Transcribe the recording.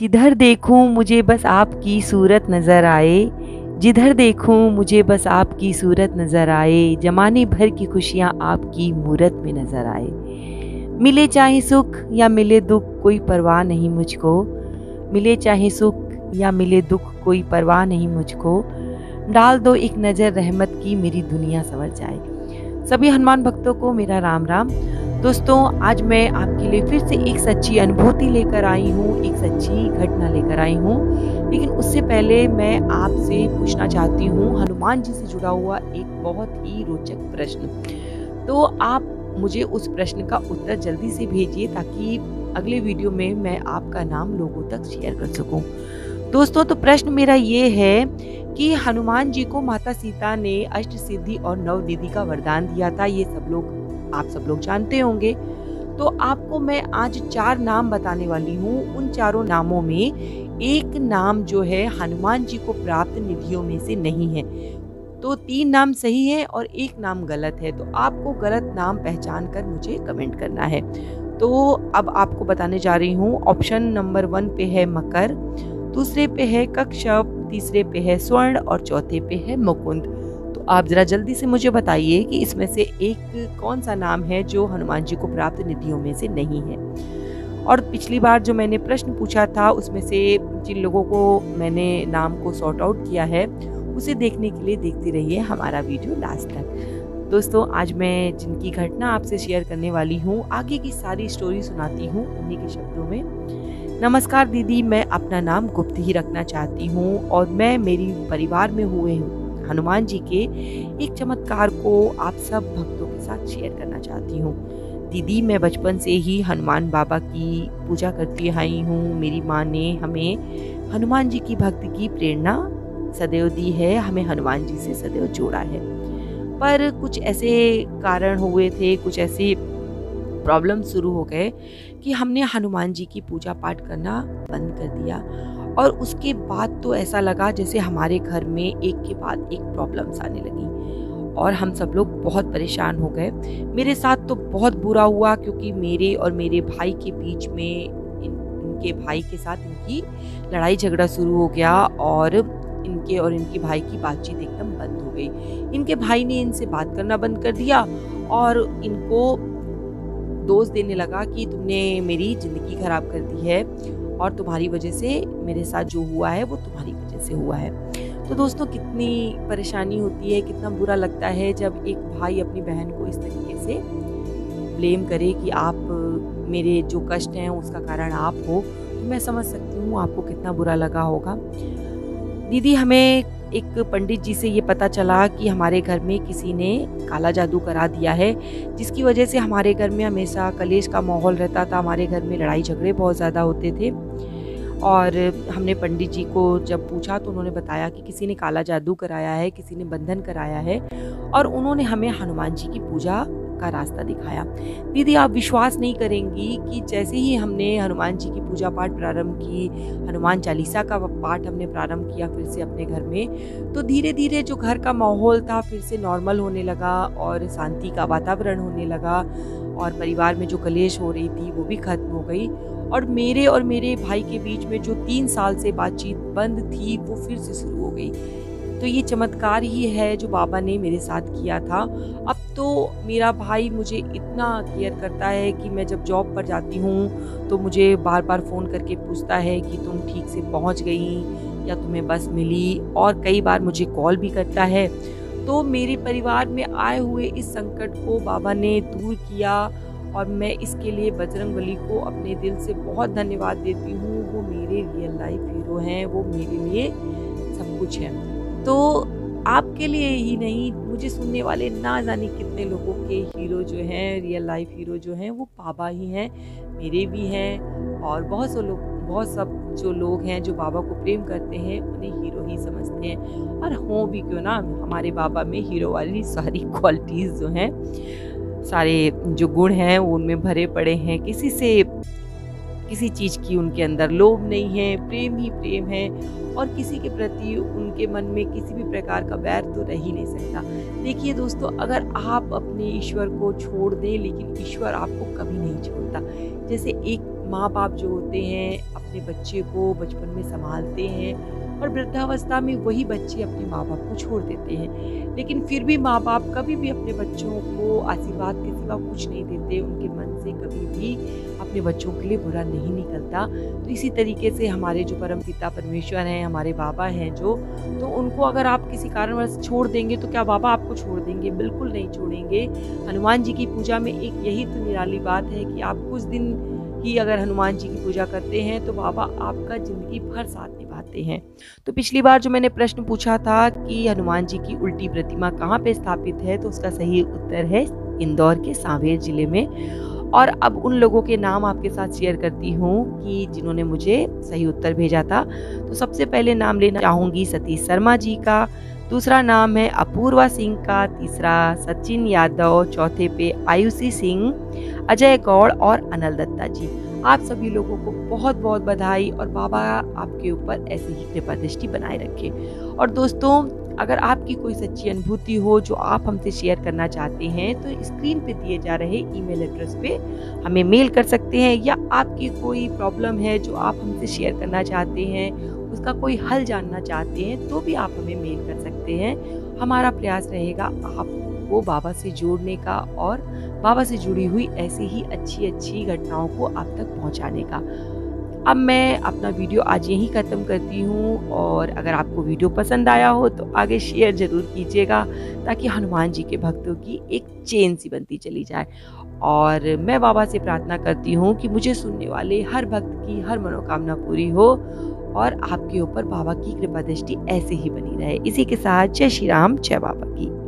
जिधर देखूँ मुझे बस आपकी सूरत नज़र आए, जिधर देखूँ मुझे बस आपकी सूरत नज़र आए, जमाने भर की खुशियाँ आपकी मूरत में नज़र आए। मिले चाहे सुख या मिले दुख, कोई परवाह नहीं मुझको। मिले चाहे सुख या मिले दुख, कोई परवाह नहीं मुझको। डाल दो एक नज़र रहमत की मेरी दुनिया संवर जाए। सभी हनुमान भक्तों को मेरा राम राम। दोस्तों, आज मैं आपके लिए फिर से एक सच्ची अनुभूति लेकर आई हूँ, एक सच्ची घटना लेकर आई हूँ। लेकिन उससे पहले मैं आपसे पूछना चाहती हूँ, हनुमान जी से जुड़ा हुआ एक बहुत ही रोचक प्रश्न। तो आप मुझे उस प्रश्न का उत्तर जल्दी से भेजिए ताकि अगले वीडियो में मैं आपका नाम लोगों तक शेयर कर सकूँ। दोस्तों तो प्रश्न मेरा ये है कि हनुमान जी को माता सीता ने अष्ट सिद्धि और नव निधि का वरदान दिया था, ये सब लोग आप सब लोग जानते होंगे। तो आपको मैं आज चार नाम बताने वाली हूँ। उन चारों नामों में एक नाम जो है हनुमान जी को प्राप्त निधियों में से नहीं है। तो तीन नाम सही है और एक नाम गलत है। तो आपको गलत नाम पहचान कर मुझे कमेंट करना है। तो अब आपको बताने जा रही हूँ। ऑप्शन नंबर वन पे है मकर, दूसरे पे है कक्षप, तीसरे पे है स्वर्ण और चौथे पे है मुकुंद। आप ज़रा जल्दी से मुझे बताइए कि इसमें से एक कौन सा नाम है जो हनुमान जी को प्राप्त निधियों में से नहीं है? और पिछली बार जो मैंने प्रश्न पूछा था, उसमें से जिन लोगों को मैंने नाम को सॉर्ट आउट किया है, उसे देखने के लिए देखते रहिए हमारा वीडियो लास्ट तक। दोस्तों, आज मैं जिनकी घटना आपसे शेयर करने वाली हूँ, आगे की सारी स्टोरी सुनाती हूँ उन्हीं के शब्दों में। नमस्कार दीदी, मैं अपना नाम गुप्त ही रखना चाहती हूँ और मैं मेरी परिवार में हुए हूँ। हनुमान जी के एक चमत्कार को आप सब भक्तों के साथ शेयर करना चाहती हूँ। दीदी, मैं बचपन से ही हनुमान बाबा की पूजा करती आई हूँ। मेरी माँ ने हमें हनुमान जी की भक्ति की प्रेरणा सदैव दी है, हमें हनुमान जी से सदैव जोड़ा है। पर कुछ ऐसे कारण हुए थे, कुछ ऐसे प्रॉब्लम शुरू हो गए कि हमने हनुमान जी की पूजा पाठ करना बंद कर दिया। और उसके बाद तो ऐसा लगा जैसे हमारे घर में एक के बाद एक प्रॉब्लम्स आने लगी। और हम सब लोग बहुत परेशान हो गए। मेरे साथ तो बहुत बुरा हुआ क्योंकि मेरे और मेरे भाई के बीच में इन, इनके भाई के साथ इनकी लड़ाई झगड़ा शुरू हो गया और इनके और इनके भाई की बातचीत एकदम बंद हो गई। इनके भाई ने इनसे बात करना बंद कर दिया और इनको दोष देने लगा कि तुमने मेरी ज़िंदगी ख़राब कर दी है। और तुम्हारी वजह से मेरे साथ जो हुआ है, वो तुम्हारी वजह से हुआ है। तो दोस्तों, कितनी परेशानी होती है, कितना बुरा लगता है जब एक भाई अपनी बहन को इस तरीके से ब्लेम करे कि आप मेरे जो कष्ट हैं, उसका कारण आप हो। तो मैं समझ सकती हूँ आपको कितना बुरा लगा होगा। दीदी, हमें एक पंडित जी से ये पता चला कि हमारे घर में किसी ने काला जादू करा दिया है, जिसकी वजह से हमारे घर में हमेशा कलेश का माहौल रहता था, हमारे घर में लड़ाई झगड़े बहुत ज़्यादा होते थे। और हमने पंडित जी को जब पूछा तो उन्होंने बताया कि किसी ने काला जादू कराया है, किसी ने बंधन कराया है और उन्होंने हमें हनुमान जी की पूजा का रास्ता दिखाया। दीदी, आप विश्वास नहीं करेंगी कि जैसे ही हमने हनुमान जी की पूजा पाठ प्रारंभ की, हनुमान चालीसा का पाठ हमने प्रारंभ किया फिर से अपने घर में तो धीरे धीरे जो घर का माहौल था फिर से नॉर्मल होने लगा और शांति का वातावरण होने लगा और परिवार में जो कलेश हो रही थी वो भी खत्म हो गई और मेरे और मेरे भाई के बीच में जो तीन साल से बातचीत बंद थी, वो फिर से शुरू हो गई। तो ये चमत्कार ही है जो बाबा ने मेरे साथ किया था। अब तो मेरा भाई मुझे इतना केयर करता है कि मैं जब जॉब पर जाती हूँ तो मुझे बार बार फ़ोन करके पूछता है कि तुम ठीक से पहुँच गई या तुम्हें बस मिली? और कई बार मुझे कॉल भी करता है। तो मेरे परिवार में आए हुए इस संकट को बाबा ने दूर किया और मैं इसके लिए बजरंग बली को अपने दिल से बहुत धन्यवाद देती हूँ। वो मेरे रियल लाइफ हीरो हैं, वो मेरे लिए सब कुछ है। तो आपके लिए ही नहीं, मुझे सुनने वाले ना जाने कितने लोगों के हीरो जो हैं रियल लाइफ हीरो जो हैं, वो बाबा ही हैं, मेरे भी हैं और बहुत से लोग, बहुत सब जो लोग हैं जो बाबा को प्रेम करते हैं, उन्हें हीरो ही समझते हैं। और हों भी क्यों ना, हमारे बाबा में हीरो वाली सारी क्वालिटीज़ जो हैं। सारे जो गुण हैं, वो उनमें भरे पड़े हैं। किसी से, किसी चीज़ की उनके अंदर लोभ नहीं है, प्रेम ही प्रेम है और किसी के प्रति उनके मन में किसी भी प्रकार का बैर तो रह ही नहीं सकता। देखिए दोस्तों, अगर आप अपने ईश्वर को छोड़ दें, लेकिन ईश्वर आपको कभी नहीं छोड़ता। जैसे एक माँ बाप जो होते हैं, अपने बच्चे को बचपन में संभालते हैं और वृद्धावस्था में वही बच्चे अपने माँ बाप को छोड़ देते हैं। लेकिन फिर भी माँ बाप कभी भी अपने बच्चों को आशीर्वाद के सिवा कुछ नहीं देते, उनके मन से कभी भी अपने बच्चों के लिए बुरा नहीं निकलता। तो इसी तरीके से हमारे जो परम पिता परमेश्वर हैं, हमारे बाबा हैं जो तो उनको अगर आप किसी कारणवश छोड़ देंगे तो क्या बाबा आपको छोड़ देंगे? बिल्कुल नहीं छोड़ेंगे। हनुमान जी की पूजा में एक यही तो निराली बात है कि आप कुछ दिन ही अगर हनुमान जी की पूजा करते हैं तो बाबा आपका ज़िंदगी भर साथ निभाते हैं। तो पिछली बार जो मैंने प्रश्न पूछा था कि हनुमान जी की उल्टी प्रतिमा कहाँ पे स्थापित है तो उसका सही उत्तर है इंदौर के सांवेर ज़िले में। और अब उन लोगों के नाम आपके साथ शेयर करती हूँ कि जिन्होंने मुझे सही उत्तर भेजा था। तो सबसे पहले नाम लेना चाहूँगी सतीश शर्मा जी का, दूसरा नाम है अपूर्वा सिंह का, तीसरा सचिन यादव, चौथे पे आयुषी सिंह, अजय गौड़ और अनल दत्ता जी। आप सभी लोगों को बहुत बहुत बधाई और बाबा आपके ऊपर ऐसी ही कृपा दृष्टि बनाए रखे। और दोस्तों, अगर आपकी कोई सच्ची अनुभूति हो जो आप हमसे शेयर करना चाहते हैं तो स्क्रीन पे दिए जा रहे ईमेल एड्रेस पे हमें मेल कर सकते हैं या आपकी कोई प्रॉब्लम है जो आप हमसे शेयर करना चाहते हैं, उसका कोई हल जानना चाहते हैं तो भी आप हमें मेल कर सकते हैं। हमारा प्रयास रहेगा आपको बाबा से जोड़ने का और बाबा से जुड़ी हुई ऐसी ही अच्छी अच्छी घटनाओं को आप तक पहुँचाने का। अब मैं अपना वीडियो आज यहीं ख़त्म करती हूँ और अगर आपको वीडियो पसंद आया हो तो आगे शेयर ज़रूर कीजिएगा ताकि हनुमान जी के भक्तों की एक चेन सी बनती चली जाए। और मैं बाबा से प्रार्थना करती हूँ कि मुझे सुनने वाले हर भक्त की हर मनोकामना पूरी हो और आपके ऊपर बाबा की कृपा दृष्टि ऐसे ही बनी रहे। इसी के साथ जय श्री राम, जय बाबा की।